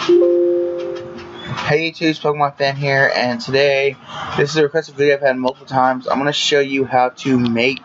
Hey YouTube, Pokemon fan here, and today, this is a requested video I've had multiple times. I'm going to show you how to make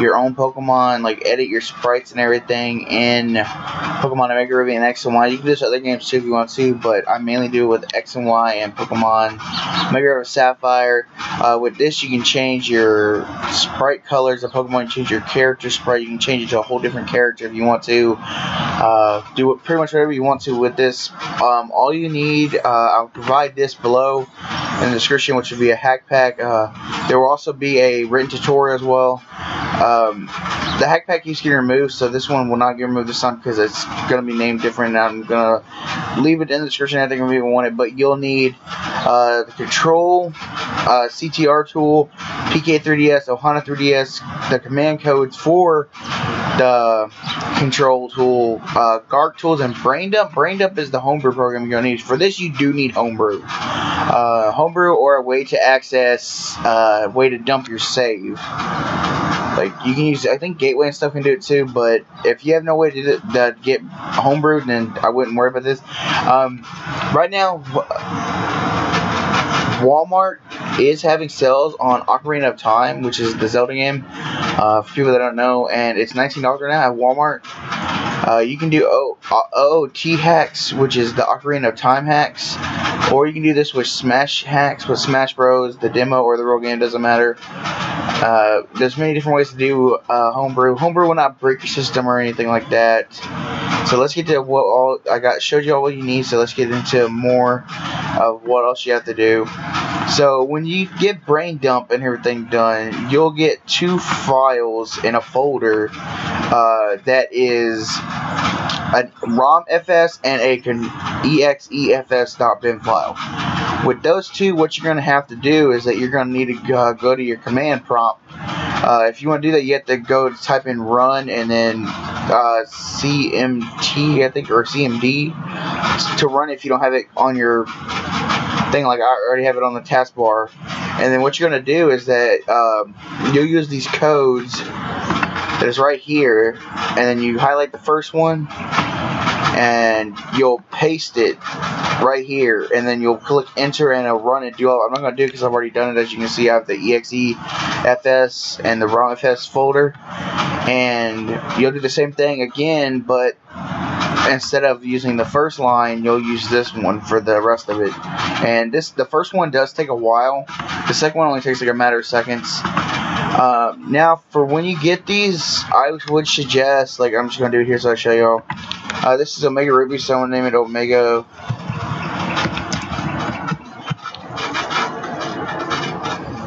your own Pokemon, like edit your sprites and everything in Pokemon Omega Ruby and X and Y. You can do this other games too if you want to, but I mainly do it with X and Y and Pokemon Omega Ruby Sapphire. Uh, with this, you can change your sprite colors of Pokemon, you change your character sprite, you can change it to a whole different character if you want to. Uh, do it pretty much whatever you want to with this. Um, all you need, uh, I'll provide this below in the description, which will be a hack pack. Uh, there will also be a written tutorial as well. Um, the hack pack keeps getting removed, so this one will not get removed this time because it's going to be named different. I'm going to leave it in the description. I think if you want it, but you'll need uh, the control, uh, CTR tool, PK3DS, Ohana 3DS, the command codes for the control tool, uh, tools, and Brain Dump. Brain Dump is the homebrew program you're going to need. For this, you do need homebrew. Uh, homebrew or a way to access, uh, way to dump your save. Like, you can use, I think Gateway and stuff can do it too, but if you have no way to, get homebrewed, then I wouldn't worry about this. Um, right now, Walmart is having sales on Ocarina of Time, which is the Zelda game, uh, for people that don't know, and it's $19 right now at Walmart. Uh, you can do OOT hacks, which is the Ocarina of Time hacks, or you can do this with Smash hacks, with Smash Bros, the demo or the real game, doesn't matter. Uh, there's many different ways to do uh, homebrew. Homebrew will not break your system or anything like that. So let's get to what all I got showed you all what you need. So let's get into more of what else you have to do. So when you get brain dump and everything done, you'll get two files in a folder uh, that is a ROMFS and a exefs.bin file. With those two, what you're going to have to do is that you're going to need to uh, go to your command prompt. Uh, if you want to do that, you have to go type in run and then uh, CMT, I think, or CMD to run if you don't have it on your thing. Like I already have it on the taskbar. And then what you're going to do is that um, you'll use these codes that is right here, and then you highlight the first one, and you'll paste it right here, and then you'll click enter and it'll run it. Do all, I'm not to do it because I've already done it. As you can see, I have the EXE fs and the ROMFS folder, and you'll do the same thing again, but instead of using the first line, you'll use this one for the rest of it. And this, the first one does take a while. The second one only takes like a matter of seconds. Uh, now, for when you get these, I would suggest, like, I'm just going to do it here so I show y'all. Uh, this is Omega Ruby, so I'm going to name it Omega.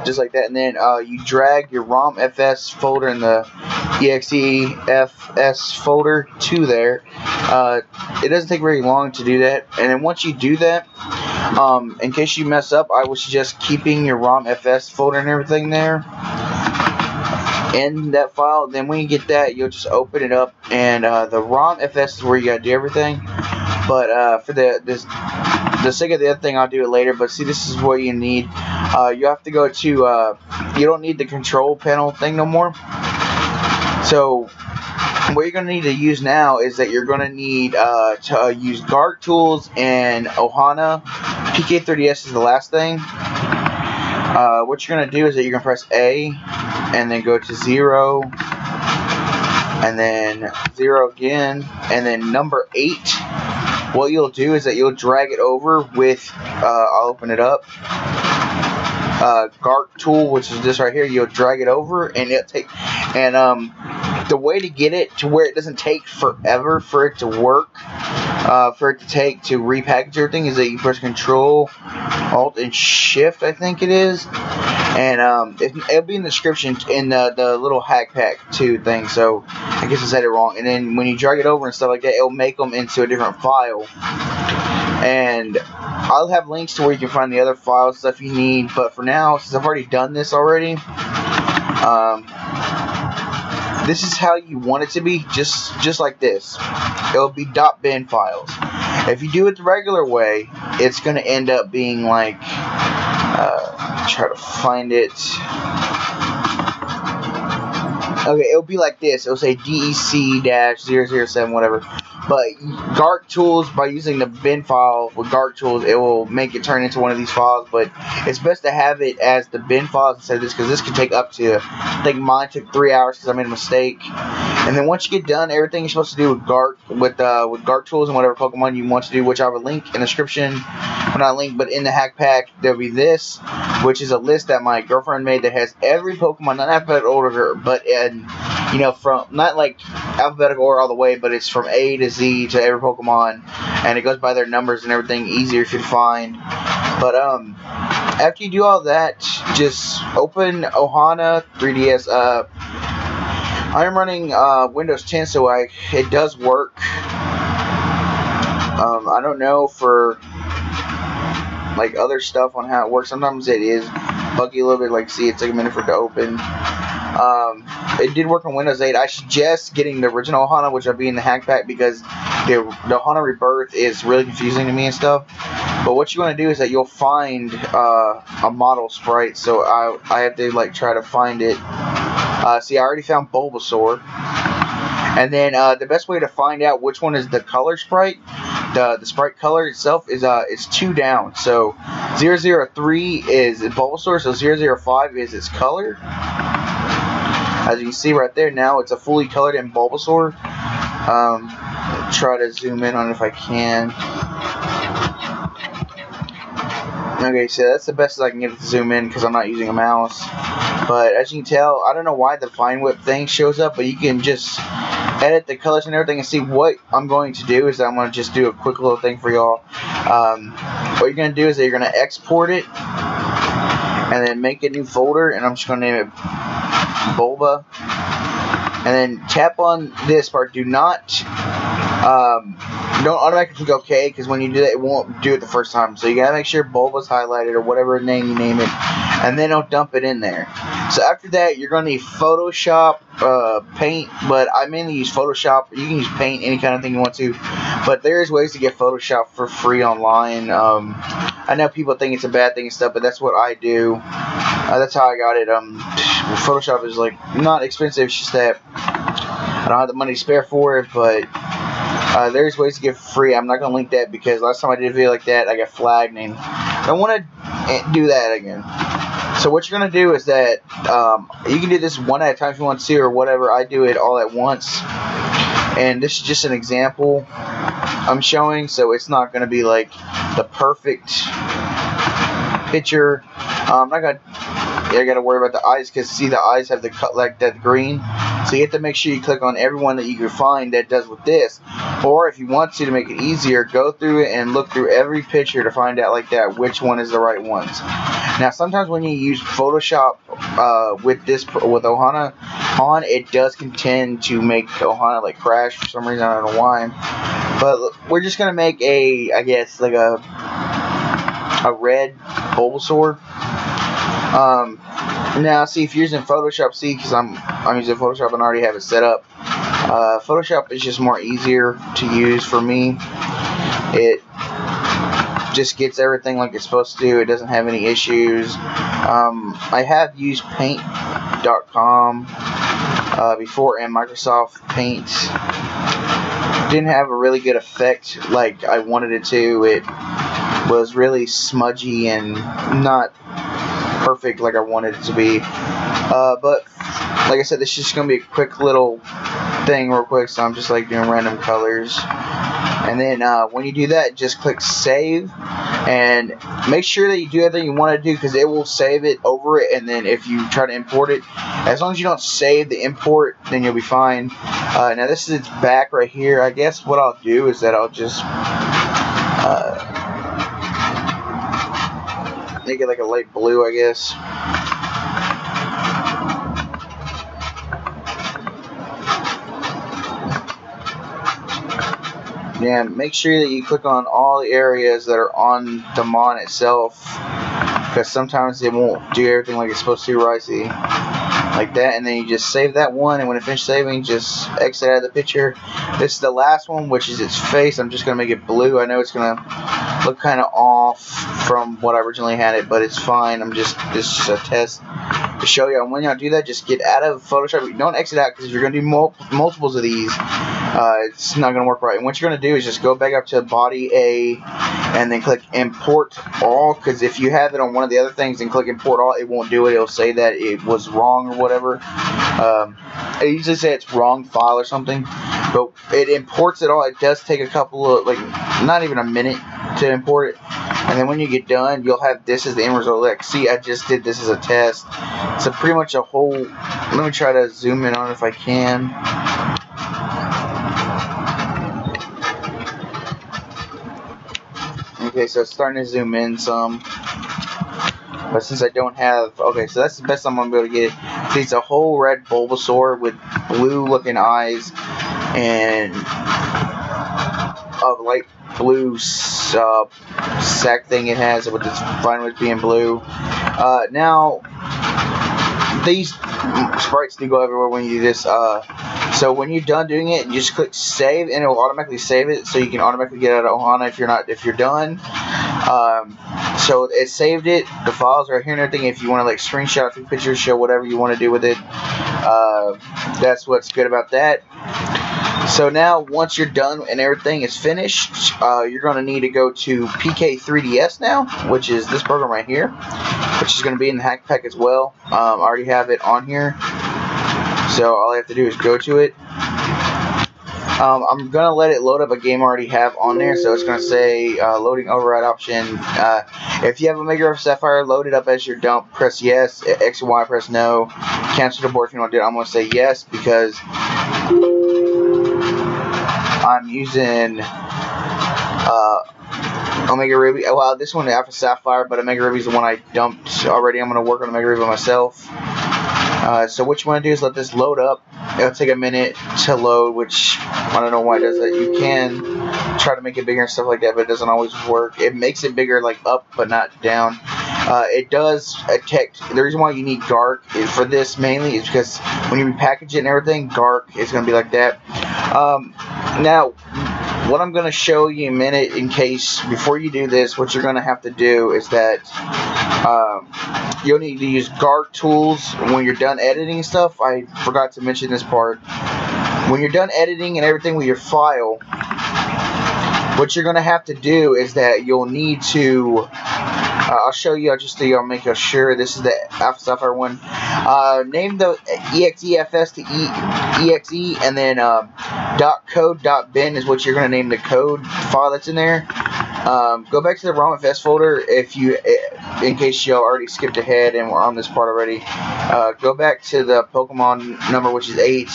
Just like that, and then uh, you drag your ROM FS folder in the EXEFS folder to there. Uh, it doesn't take very long to do that, and then once you do that, um, in case you mess up, I would suggest keeping your ROM FS folder and everything there in that file. Then when you get that, you'll just open it up, and uh, the ROM FS is where you gotta do everything. But uh, for the this the sake of the other thing, I'll do it later. But see, this is what you need. Uh, you have to go to. Uh, you don't need the control panel thing no more. So what you're going to need to use now is that you're going to need uh, to uh, use GARC tools and Ohana. PK3DS is the last thing. Uh, what you're going to do is that you're going to press A and then go to 0 and then 0 again and then number 8 what you'll do is that you'll drag it over with uh, I'll open it up. Uh, tool which is this right here you'll drag it over and it'll take and um, the way to get it to where it doesn't take forever for it to work, uh, for it to take to repackage everything, is that you press Control, Alt, and Shift, I think it is. And um, it, will be in the description in the, the little hack pack 2 thing. So I guess I said it wrong. And then when you drag it over and stuff like that, it'll make them into a different file. And I'll have links to where you can find the other files, stuff you need. But for now, since I've already done this already, um, this is how you want it to be, just just like this. It'll be dot .bin files. If you do it the regular way, it's going to end up being like, uh, try to find it. Okay, it'll be like this. It'll say DEC-007, whatever. But GARC Tools, by using the bin file with GARC Tools, it will make it turn into one of these files. But it's best to have it as the bin file instead of this, because this can take up to, I think mine took three hours because I made a mistake. And then once you get done, everything you're supposed to do with GARC, with uh, with GARC Tools and whatever Pokemon you want to do, which I will link in the description. Well, not link, but in the hack pack, there'll be this, which is a list that my girlfriend made that has every Pokemon, not alphabetical order, but in, you know, from, not like alphabetical order all the way, but it's from A to Z to every Pokemon, and it goes by their numbers and everything, easier you find. But, um, after you do all that, just open Ohana 3DS up. I'm running uh, Windows 10, so I it does work. Um, I don't know for like other stuff on how it works. Sometimes it is buggy a little bit. Like, see, it took a minute for it to open. Um, it did work on Windows 8. I suggest getting the original Ohana, which will be in the hack pack, because the, the Ohana Rebirth is really confusing to me and stuff. But what you want to do is that you'll find uh, a model sprite. So I, I have to like try to find it. Uh, see, I already found Bulbasaur. And then uh, the best way to find out which one is the color sprite, the the sprite color itself is uh is two down. So 003 is Bulbasaur, so 005 is its color. As you can see right there now, it's a fully colored in Bulbasaur. Um, try to zoom in on if I can. Okay, so that's the best I can get it to zoom in because I'm not using a mouse. But as you can tell, I don't know why the Vine Whip thing shows up, but you can just edit the colors and everything and see what I'm going to do is I'm going to just do a quick little thing for y'all. Um, what you're going to do is that you're going to export it and then make a new folder and I'm just going to name it Bulba. And then tap on this part. Do not um, don't automatically click OK because when you do that, it won't do it the first time. So you gotta make sure Bulba's highlighted or whatever name you name it, and then don't dump it in there. So after that, you're gonna need Photoshop, uh, Paint, but I mainly use Photoshop. You can use Paint, any kind of thing you want to, but there's ways to get Photoshop for free online. Um, I know people think it's a bad thing and stuff, but that's what I do. Uh, that's how I got it. Um, Photoshop is like not expensive. It's just that I don't have the money to spare for it, but uh, there's ways to get free. I'm not going to link that because last time I did a video like that, I got flagged and I want to eh, do that again. So what you're going to do is that um, you can do this one at a time if you want to or whatever. I do it all at once. And this is just an example I'm showing, so it's not going to be like the perfect picture. Um, I'm to you got to worry about the eyes because see the eyes have the cut like that green so you have to make sure you click on everyone that you can find that does with this. Or if you want to to make it easier go through it and look through every picture to find out like that which one is the right ones. Now sometimes when you use Photoshop uh, with this with Ohana on it does contend to make Ohana like crash for some reason. I don't know why. But we're just gonna make a I guess like a a red Bulbasaur um, now, see if you're using Photoshop, see, because I'm I'm using Photoshop and I already have it set up. Uh, Photoshop is just more easier to use for me. It just gets everything like it's supposed to do. It doesn't have any issues. Um, I have used Paint.com uh, before and Microsoft Paint didn't have a really good effect like I wanted it to. It was really smudgy and not perfect like I wanted it to be. Uh, but like I said, this is just gonna be a quick little thing, real quick. So I'm just like doing random colors, and then uh, when you do that, just click save, and make sure that you do everything you want to do because it will save it over it. And then if you try to import it, as long as you don't save the import, then you'll be fine. Uh, now this is its back right here. I guess what I'll do is that I'll just make it like a light blue, I guess. Yeah, make sure that you click on all the areas that are on the Mon itself because sometimes it won't do everything like it's supposed to, right? Like that, and then you just save that one, and when it finishes saving, just exit out of the picture. This is the last one, which is its face. I'm just going to make it blue. I know it's going to look kind of off from what I originally had it, but it's fine. I'm just, this is a test. to show you. And when y'all do that, just get out of Photoshop. Don't exit out because if you're going to do mul multiples of these, uh, it's not going to work right. And what you're going to do is just go back up to body A and then click import all because if you have it on one of the other things and click import all, it won't do it. It'll say that it was wrong or whatever. Um, it usually say it's wrong file or something, but it imports it all. It does take a couple of, like, not even a minute to import it. And then when you get done, you'll have this as the end result. Like, see, I just did this as a test. So pretty much a whole, let me try to zoom in on if I can. Okay, so it's starting to zoom in some. But since I don't have, okay, so that's the best I'm gonna be able to get. See, it's a whole red Bulbasaur with blue-looking eyes and of light blue uh, sack thing it has with its fine with being blue. Uh, now, these sprites do go everywhere when you do this. Uh, so when you're done doing it, you just click save, and it will automatically save it, so you can automatically get out of Ohana if you're not if you're done. Um, so it saved it. The files are here and everything. If you want to like screenshot, take pictures, show whatever you want to do with it. Uh, that's what's good about that. So now, once you're done and everything is finished, uh, you're going to need to go to PK3DS now, which is this program right here, which is going to be in the hack pack as well. Um, I already have it on here, so all I have to do is go to it. Um, I'm going to let it load up a game I already have on there, so it's going to say uh, loading override option. Uh, if you have a Mega Sapphire loaded up as your dump, press yes. X and Y, press no. Cancel the board if you want to do it. I'm going to say yes because I'm using uh, Omega Ruby. Well, this one Alpha Sapphire, but Omega Ruby is the one I dumped already. I'm going to work on Omega Ruby myself. Uh, so what you want to do is let this load up. It'll take a minute to load, which I don't know why it does that. You can try to make it bigger and stuff like that, but it doesn't always work. It makes it bigger like up, but not down. Uh, it does detect. The reason why you need dark for this mainly is because when you repackage it and everything, dark is going to be like that. Um, now, what I'm going to show you in a minute, in case before you do this, what you're going to have to do is that um, you'll need to use GARC tools when you're done editing stuff. I forgot to mention this part. When you're done editing and everything with your file, what you're going to have to do is that you'll need to uh, I'll show you just to I'll make sure this is the Alpha Sapphire one. Uh, name the exefs to e, exe and then dot code dot bin is what you're going to name the code file that's in there. Um, go back to the ROMFS folder if you, eh, in case you already skipped ahead and we're on this part already. Uh, go back to the Pokemon number, which is 8.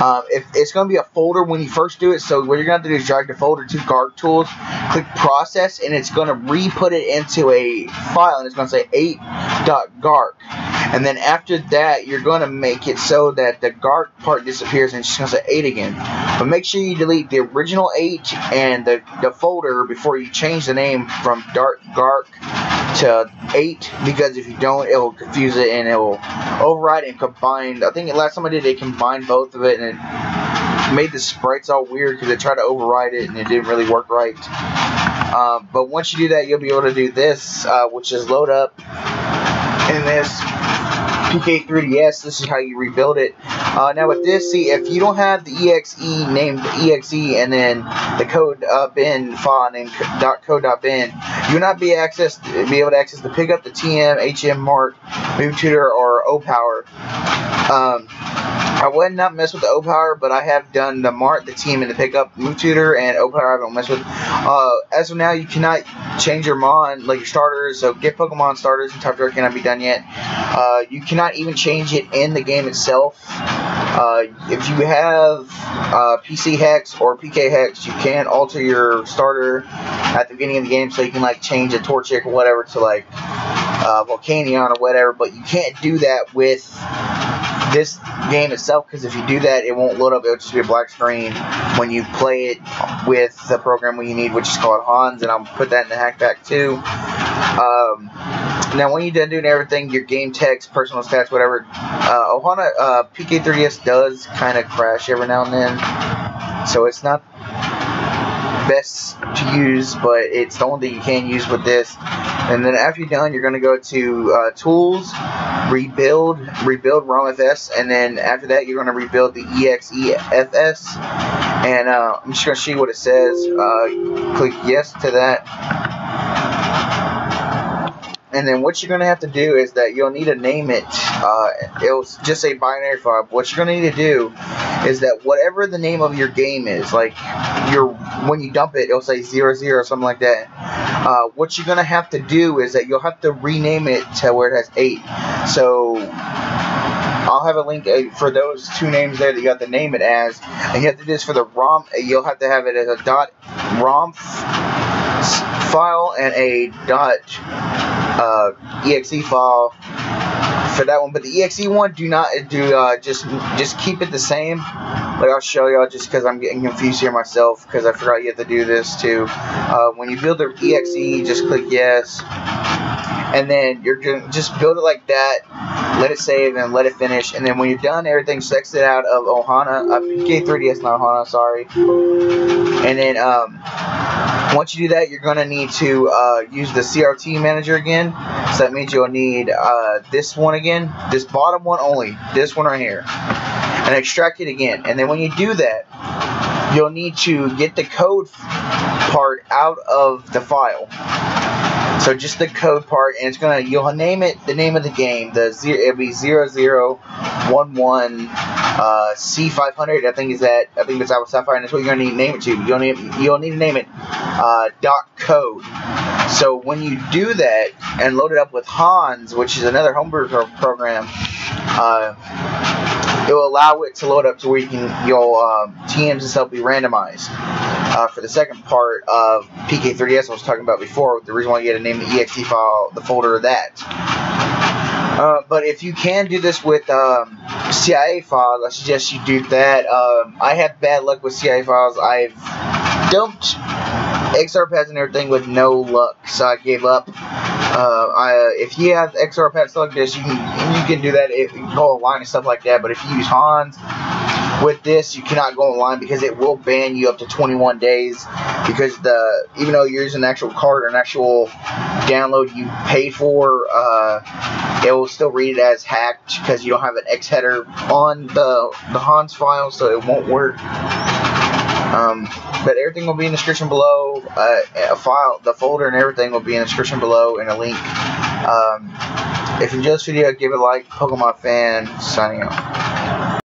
Um, if It's going to be a folder when you first do it, so what you're going to do is drag the folder to GARC Tools, click Process, and it's going to re-put it into a file, and it's going to say 8.garc. And then after that, you're going to make it so that the GARC part disappears and it's just going to say 8 again. But make sure you delete the original 8 and the, the folder before you change the name from Dark GARC to 8 because if you don't, it will confuse it and it will override and combine. I think last time I did, they combined both of it and it made the sprites all weird because they tried to override it and it didn't really work right. Uh, but once you do that, you'll be able to do this, uh, which is load up this PK3DS, this is how you rebuild it. Uh, now with this, see, if you don't have the EXE named EXE and then the code uh, bin file named .code.bin, you will not be access be able to access the pickup, the TM, HM Mark, Move Tutor, or O Power. Um, I would not mess with the O Power, but I have done the Mart, the team, and the pickup, Move Tutor, and O Power I don't mess with. Uh, as of now, you cannot change your Mon, like your starters, so get Pokemon starters and Type cannot be done yet. Uh, you cannot even change it in the game itself. Uh, if you have uh, PC Hex or PK Hex, you can alter your starter at the beginning of the game so you can like change a Torchic or whatever to like uh, Volcanion or whatever, but you can't do that with this game itself because if you do that, it won't load up. It'll just be a black screen when you play it with the program we need, which is called Hans, and I'll put that in the hack pack too. Um, now, when you're done doing everything, your game text, personal stats, whatever, uh, Ohana uh, PK3DS does kind of crash every now and then, so it's not best to use, but it's the only that you can use with this. And then after you're done, you're going to go to uh, Tools, Rebuild, Rebuild ROMFS, and then after that, you're going to rebuild the EXEFS. And uh, I'm just going to show you what it says. Uh, click yes to that and then what you're going to have to do is that you'll need to name it. Uh, it'll just say binary file. What you're going to need to do is that whatever the name of your game is, like your when you dump it, it'll say zero zero or something like that. Uh, what you're going to have to do is that you'll have to rename it to where it has eight. So I'll have a link uh, for those two names there that you have to name it as. And you have to do this for the ROM. You'll have to have it as a dot ROM file and a dot uh, exe file for that one. But the exe one, do not do uh, just just keep it the same. Like I'll show y'all just because I'm getting confused here myself because I forgot you have to do this too. Uh, when you build the exe, just click yes and then you're gonna just build it like that, let it save, and let it finish. And then when you're done, everything's it out of Ohana, uh, PK3DS, not Ohana, sorry. And then um, once you do that, you're gonna need to uh, use the CRT manager again. So that means you'll need uh, this one again, this bottom one only, this one right here, and extract it again. And then when you do that, you'll need to get the code part out of the file. So just the code part, and it's gonna you'll name it the name of the game. The zero it'll be zero zero one one uh, C five hundred. I think is that I think it's our Sapphire, and that's what you're gonna need to name it to. You'll need you'll need to name it uh, dot code. So when you do that and load it up with Hans, which is another homebrew program, uh, it will allow it to load up to where you can your um, TMs and stuff be randomized. Uh, for the second part of PK3DS I was talking about before, the reason why you had to name the exe file, the folder of that. Uh, but if you can do this with um, CIA files, I suggest you do that. Um, I have bad luck with CIA files. I've dumped xorpads and everything with no luck, so I gave up. Uh, I, if you have xorpads like this, you can you can do that. If you can go online and stuff like that. But if you use Hans, with this, you cannot go online because it will ban you up to 21 days. Because the even though you're using an actual card or an actual download you pay for, uh, it will still read it as hacked because you don't have an X header on the the Hans file, so it won't work. Um, but everything will be in the description below. Uh, a file, the folder, and everything will be in the description below, and a link. Um, if you enjoyed this video, give it a like. Pokemon fan signing out.